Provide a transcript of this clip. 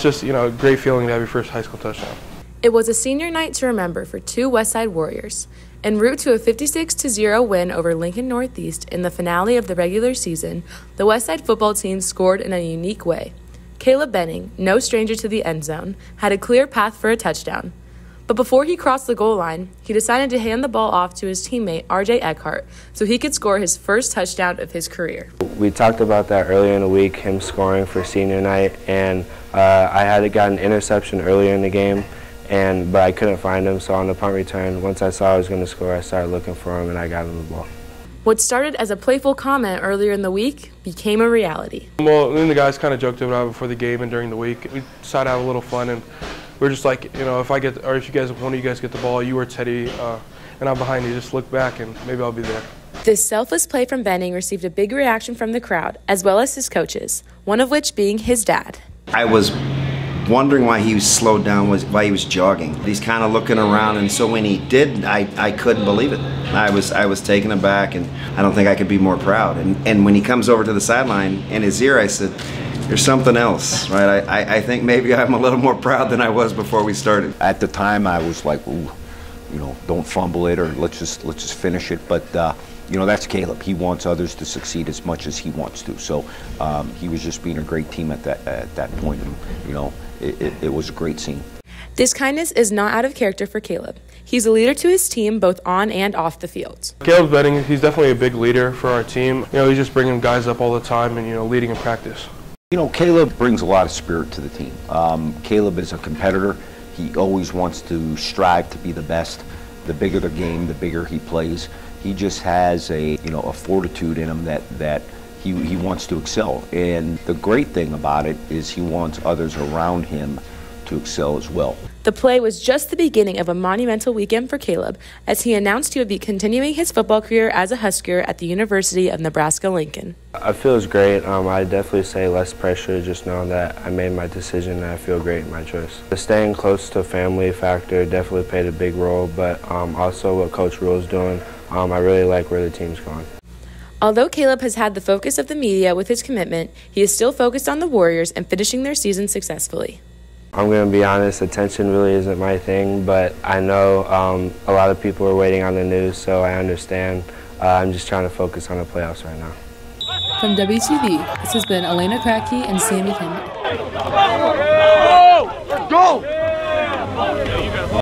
It's just, you know, a great feeling to have your first high school touchdown. It was a senior night to remember for two Westside Warriors. En route to a 56 0 win over Lincoln Northeast in the finale of the regular season, the Westside football team scored in a unique way. Caleb Benning, no stranger to the end zone, had a clear path for a touchdown. But before he crossed the goal line, he decided to hand the ball off to his teammate RJ Eckhart so he could score his first touchdown of his career. We talked about that earlier in the week, him scoring for senior night, and uh, I had got an interception earlier in the game and but I couldn't find him. So on the punt return, once I saw I was going to score, I started looking for him, and I got him the ball. What started as a playful comment earlier in the week became a reality. Well, then the guys kind of joked about it before the game and during the week. We decided to have a little fun, and we are just like, you know, if I get, or if you guys, one of you guys get the ball, you or Teddy, uh, and I'm behind you, just look back, and maybe I'll be there. This selfless play from Benning received a big reaction from the crowd, as well as his coaches, one of which being his dad. I was wondering why he was slowed down, was why he was jogging. He's kind of looking around, and so when he did, I, I couldn't believe it. I was I was taken aback, and I don't think I could be more proud. And and when he comes over to the sideline, in his ear, I said, "There's something else, right?" I, I, I think maybe I'm a little more proud than I was before we started. At the time, I was like, "Ooh, you know, don't fumble it, or let's just let's just finish it." But uh, you know, that's Caleb. He wants others to succeed as much as he wants to. So um, he was just being a great team at that at that point, and you know, it, it, it was a great scene. This kindness is not out of character for Caleb. He's a leader to his team both on and off the field. Caleb's Benning, he's definitely a big leader for our team. You know, he's just bringing guys up all the time and, you know, leading in practice. You know, Caleb brings a lot of spirit to the team. Um, Caleb is a competitor. He always wants to strive to be the best. The bigger the game, the bigger he plays. He just has a, you know, a fortitude in him that, that he, he wants to excel. And the great thing about it is he wants others around him to excel as well. The play was just the beginning of a monumental weekend for Caleb as he announced he would be continuing his football career as a Husker at the University of Nebraska Lincoln. I feel great. Um, I definitely say less pressure just knowing that I made my decision and I feel great in my choice. The staying close to family factor definitely played a big role, but um, also what Coach Rhule is doing. Um, I really like where the team's going. Although Caleb has had the focus of the media with his commitment, he is still focused on the Warriors and finishing their season successfully. I'm going to be honest, attention really isn't my thing, but I know um, a lot of people are waiting on the news, so I understand. Uh, I'm just trying to focus on the playoffs right now. From WTV, this has been Elaina Kratky and Sammy Kendeigh. Go! Go!